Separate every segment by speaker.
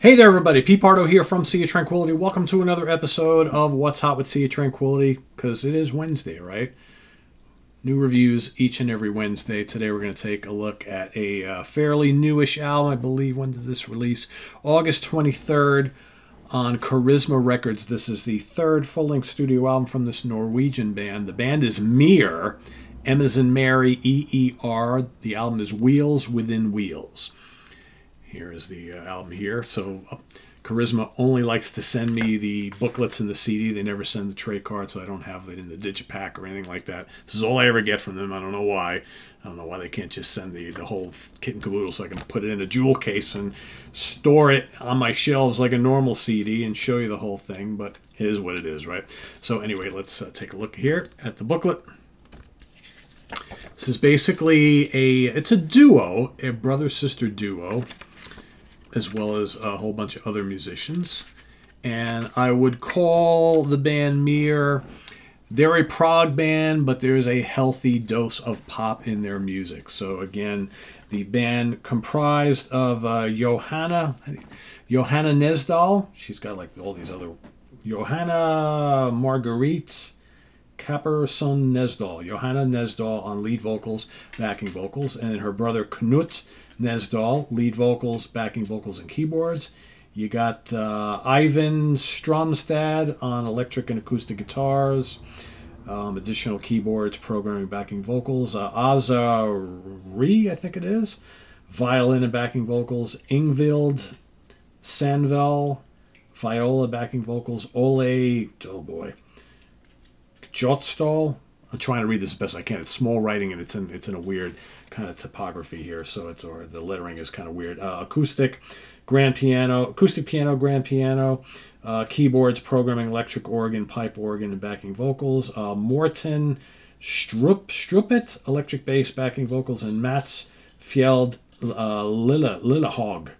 Speaker 1: Hey there, everybody. Pete Pardo here from Sea of Tranquility. Welcome to another episode of What's Hot with Sea of Tranquility, because it is Wednesday, right? New reviews each and every Wednesday. Today we're going to take a look at a uh, fairly newish album. I believe when did this release? August 23rd on Charisma Records. This is the third full-length studio album from this Norwegian band. The band is Meer, M as in Mary, E-E-R. The album is Wheels Within Wheels. Here is the uh, album here. So uh, Charisma only likes to send me the booklets and the CD. They never send the tray card, so I don't have it in the digipack or anything like that. This is all I ever get from them. I don't know why. I don't know why they can't just send the, the whole kit and caboodle so I can put it in a jewel case and store it on my shelves like a normal CD and show you the whole thing. But it is what it is, right? So anyway, let's uh, take a look here at the booklet. This is basically a it's a duo, a brother sister duo as well as a whole bunch of other musicians. And I would call the band Meer. They're a prog band, but there's a healthy dose of pop in their music. So again, the band comprised of uh, Johanna, Johanna Nesdal. She's got like all these other Johanna Marguerite Kapperson Nesdal. Johanna Nesdal on lead vocals, backing vocals, and her brother Knut Nesdal, lead vocals, backing vocals, and keyboards. You got uh, Ivan Stromstad on electric and acoustic guitars, um, additional keyboards, programming, backing vocals. Uh, Azari, I think it is, violin and backing vocals. Ingvild Sandvel, viola, backing vocals. Ole, oh boy, Jotstall. I'm trying to read this as best I can. It's small writing and it's in it's in a weird kind of typography here, so it's or the lettering is kind of weird. Uh, acoustic, grand piano, acoustic piano, grand piano, uh, keyboards, programming, electric organ, pipe organ, and backing vocals. Uh, Morten Strup Struppet, electric bass, backing vocals, and Mats Fjeld uh, Lilla Lillehaug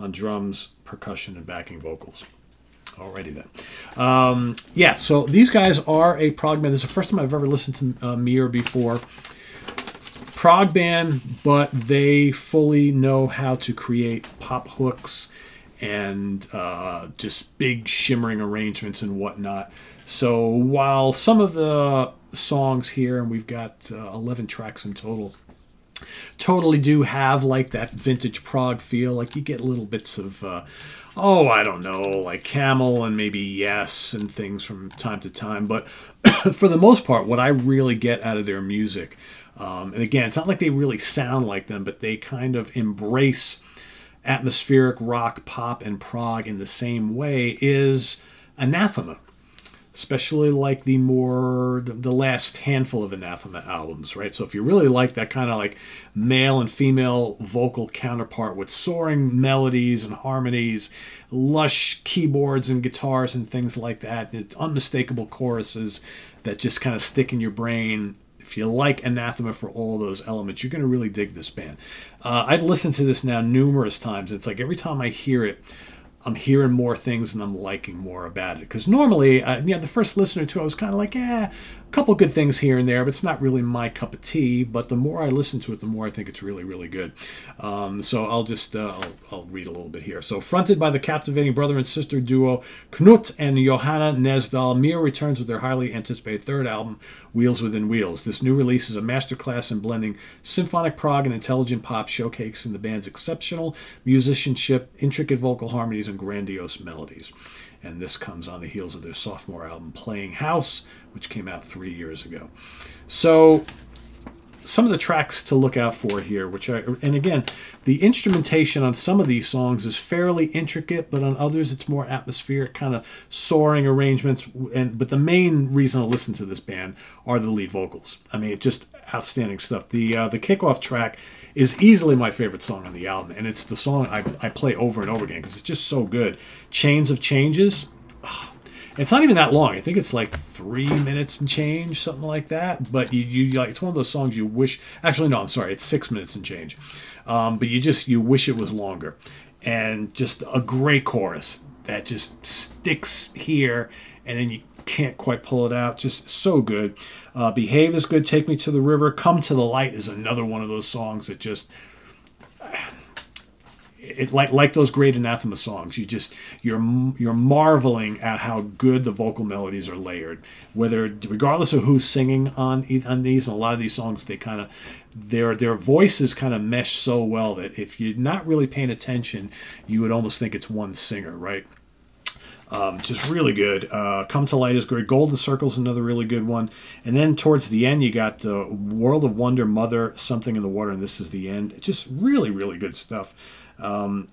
Speaker 1: on drums, percussion, and backing vocals. Alrighty then. Um, yeah, so these guys are a prog band. This is the first time I've ever listened to uh, Meer before prog band, but they fully know how to create pop hooks and uh, just big shimmering arrangements and whatnot. So while some of the songs here, and we've got uh, 11 tracks in total, totally do have like that vintage prog feel, like you get little bits of. Oh, I don't know, like Camel and maybe Yes and things from time to time. But for the most part, what I really get out of their music um, and again, it's not like they really sound like them, but they kind of embrace atmospheric rock, pop, and prog in the same way is Anathema. Especially like the more, the last handful of Anathema albums, right? So if you really like that kind of like male and female vocal counterpart with soaring melodies and harmonies, lush keyboards and guitars and things like that, it's unmistakable choruses that just kind of stick in your brain if you like Anathema for all those elements, you're going to really dig this band. Uh, I've listened to this now numerous times. It's like every time I hear it, I'm hearing more things and I'm liking more about it. Because normally, uh, yeah, the first listener to it, I was kind of like, yeah, couple good things here and there, but it's not really my cup of tea. But the more I listen to it, the more I think it's really, really good. Um, so I'll just uh, I'll, I'll, read a little bit here. So, fronted by the captivating brother and sister duo Knut and Johanna Nesdal, Meer returns with their highly anticipated third album, Wheels Within Wheels. This new release is a masterclass in blending symphonic prog and intelligent pop, showcasing the band's exceptional musicianship, intricate vocal harmonies, and grandiose melodies. And this comes on the heels of their sophomore album, Playing House, which came out three years ago. So, some of the tracks to look out for here, which I, and again, the instrumentation on some of these songs is fairly intricate, but on others it's more atmospheric, kind of soaring arrangements. And but the main reason I listen to this band are the lead vocals. I mean, it's just outstanding stuff. The uh, the kickoff track is easily my favorite song on the album, and it's the song I, I play over and over again because it's just so good. Chains of Changes. It's not even that long. I think it's like three minutes and change, something like that. But you, you like it's one of those songs you wish. Actually, no, I'm sorry. It's six minutes and change. Um, but you just you wish it was longer, and just a great chorus that just sticks here, and then you can't quite pull it out. Just so good. Uh, Behave is good. Take Me to the River. Come to the Light is another one of those songs that just it like like those great Anathema songs you just you're you're marveling at how good the vocal melodies are layered whether regardless of who's singing on on these and a lot of these songs they kind of their their voices kind of mesh so well that if you're not really paying attention you would almost think it's one singer right um, just really good. Uh, Come to Light is great. Golden Circle's another really good one. And then towards the end, you got uh, World of Wonder, Mother, Something in the Water, and this is the end. Just really, really good stuff. Um,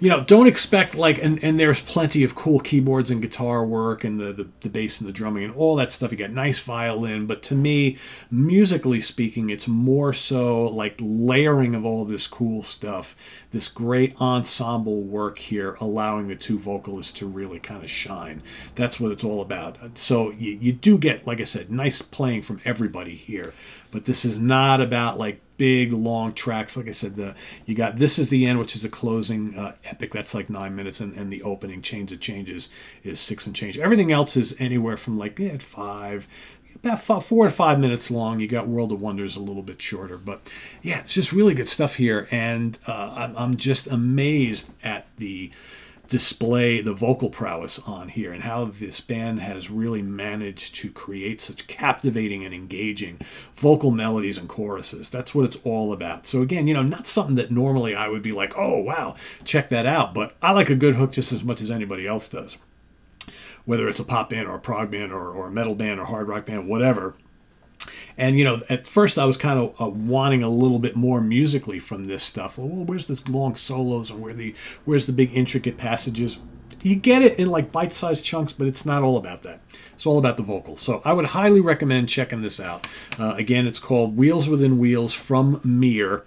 Speaker 1: you know, don't expect like, and, and there's plenty of cool keyboards and guitar work and the, the, the bass and the drumming and all that stuff. You got nice violin, but to me, musically speaking, it's more so like layering of all this cool stuff, this great ensemble work here, allowing the two vocalists to really kind of shine. That's what it's all about. So you, you do get, like I said, nice playing from everybody here, but this is not about like big long tracks. Like I said, the you got this is the end, which is a closing uh, epic. That's like nine minutes, and, and the opening Chains of Changes is six and change. Everything else is anywhere from like yeah, five, about five, four to five minutes long. You got World of Wonders a little bit shorter, but yeah, it's just really good stuff here, and uh, I'm, I'm just amazed at the display the vocal prowess on here and how this band has really managed to create such captivating and engaging vocal melodies and choruses. That's what it's all about. So again, you know, not something that normally I would be like, oh wow, check that out. But I like a good hook just as much as anybody else does. Whether it's a pop band or a prog band or, or a metal band or hard rock band, whatever. And you know, at first I was kind of uh, wanting a little bit more musically from this stuff. Well, where's this long solos and where the where's the big intricate passages? You get it in like bite-sized chunks, but it's not all about that. It's all about the vocals. So I would highly recommend checking this out. Uh, again, it's called Wheels Within Wheels from Meer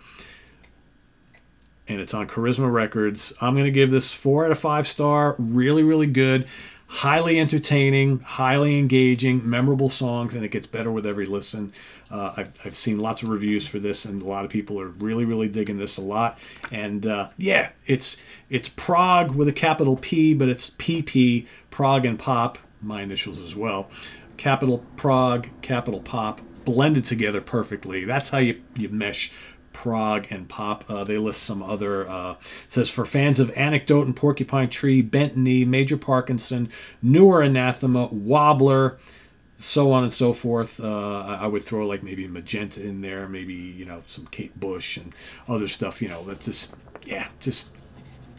Speaker 1: and it's on Charisma Records. I'm going to give this four out of five star. Really, really good highly entertaining, highly engaging, memorable songs, and it gets better with every listen. Uh, I've, I've seen lots of reviews for this, and a lot of people are really, really digging this a lot. And uh, yeah, it's it's prog with a capital P, but it's PP, prog and pop, my initials as well. Capital prog, capital pop, blended together perfectly. That's how you, you mesh prog and pop. Uh, they list some other. Uh, says for fans of Anecdote and Porcupine Tree, Bent Knee, Major Parkinson, Newer Anathema, Wobbler, so on and so forth. Uh, I would throw like maybe Magenta in there, maybe you know some Kate Bush and other stuff. You know, that just yeah, just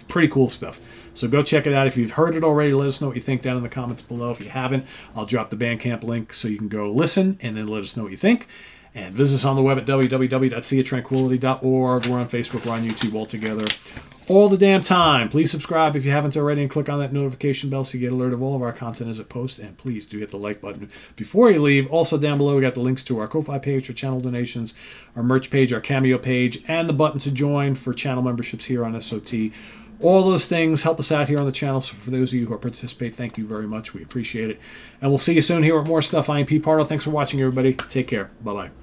Speaker 1: pretty cool stuff. So go check it out. If you've heard it already, let us know what you think down in the comments below. If you haven't, I'll drop the Bandcamp link so you can go listen and then let us know what you think. And visit us on the web at www.seatranquility.org. We're on Facebook, we're on YouTube all together all the damn time. Please subscribe if you haven't already and click on that notification bell so you get alert of all of our content as it posts. And please do hit the like button before you leave. Also, down below, we got the links to our Ko-Fi page for channel donations, our merch page, our Cameo page, and the button to join for channel memberships here on SOT. All those things help us out here on the channel. So for those of you who participate, thank you very much. We appreciate it. And we'll see you soon here with more stuff. I am Pete Pardo. Thanks for watching, everybody. Take care. Bye-bye.